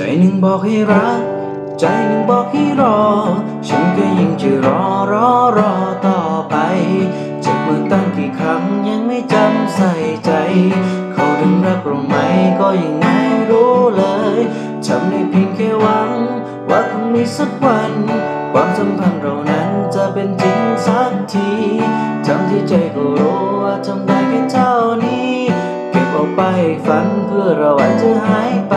ใจหนึ่งบอกให้รัก ใจหนึ่งบอกให้รอ ฉันก็ยังจะรอรอรอต่อไปเจ็บมือตั้งกี่ครั้งยังไม่จำใส่ใจ เขาดึงรักเราไหมก็ยังไม่รู้เลยทำได้เพียงแค่หวัง ว่าคงมีสักวัน ความสัมพันธ์เรานั้นจะเป็นจริงสักทีทั้งที่ใจก็รู้ว่าทำได้แค่เท่านี้ เก็บเอาไปฝันเพื่อเราอาจจะหายไป